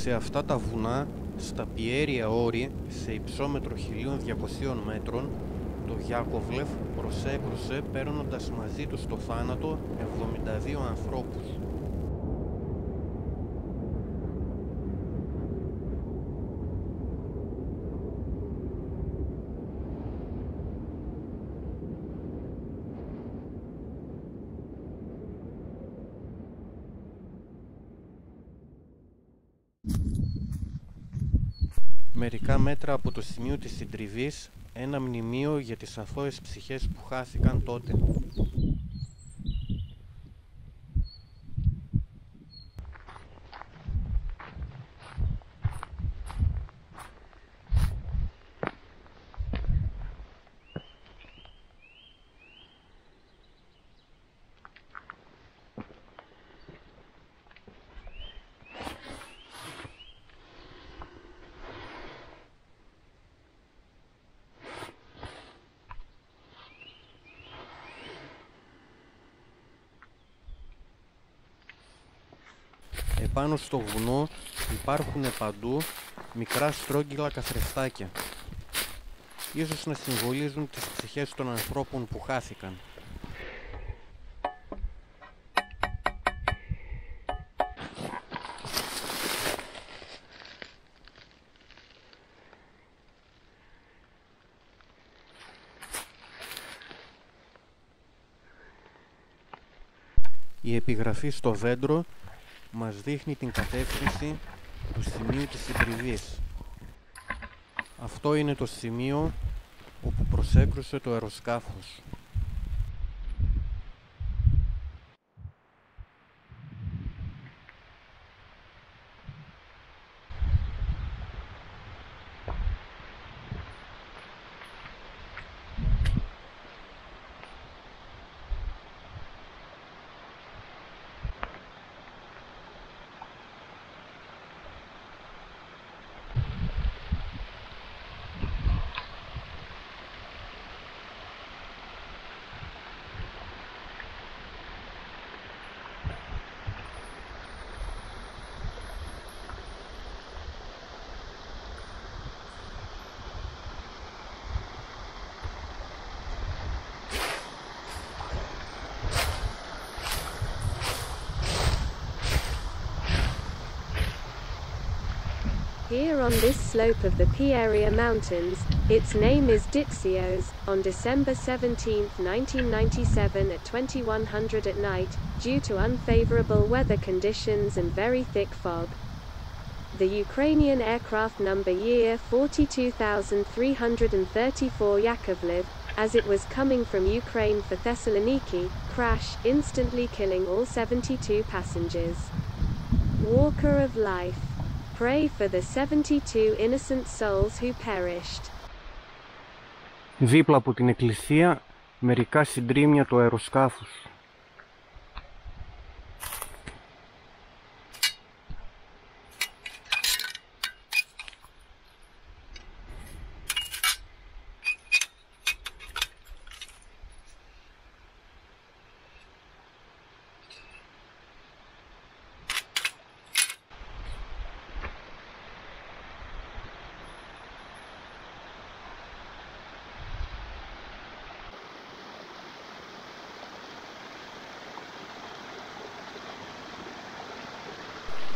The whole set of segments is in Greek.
Σε αυτά τα βουνά, στα πιέρια όρη, σε υψόμετρο 1200 μέτρων, το Γιάκοβλεφ προσέκρουσε παίρνοντας μαζί του στο θάνατο 72 ανθρώπους. Μερικά μέτρα από το σημείο της συντριβής, ένα μνημείο για τις αθώες ψυχές που χάθηκαν τότε. Επάνω στο βουνό υπάρχουν παντού μικρά στρόγγυλα καθρεφτάκια. Ίσως να συμβολίζουν τις ψυχές των ανθρώπων που χάθηκαν. Η επιγραφή στο δέντρο μας δείχνει την κατεύθυνση του σημείου της συντριβής. Αυτό είναι το σημείο όπου προσέκρουσε το αεροσκάφος. Here on this slope of the Pieria Mountains, its name is Ditsios, on December 17, 1997 at 2100 at night, due to unfavorable weather conditions and very thick fog. The Ukrainian aircraft number year 42334 Yakovlev, as it was coming from Ukraine for Thessaloniki, crashed, instantly killing all 72 passengers. Walker of Life. Pray for the 72 innocent souls who perished. Δίπλα από την εκκλησία, μερικά συντρίμια του αεροσκάφους.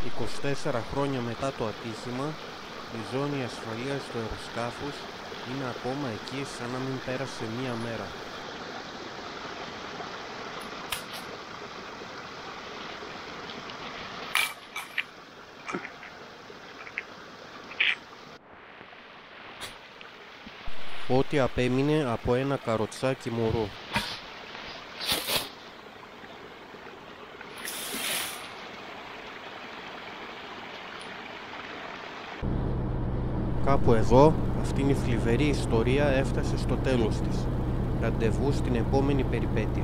«24 χρόνια μετά το ατύχημα, η ζώνη ασφαλείας του αεροσκάφους είναι ακόμα εκεί σαν να μην πέρασε μία μέρα». Ό,τι απέμεινε από ένα καροτσάκι μωρό. Κάπου εδώ, αυτήν η θλιβερή ιστορία έφτασε στο τέλος της. Ραντεβού στην επόμενη περιπέτεια.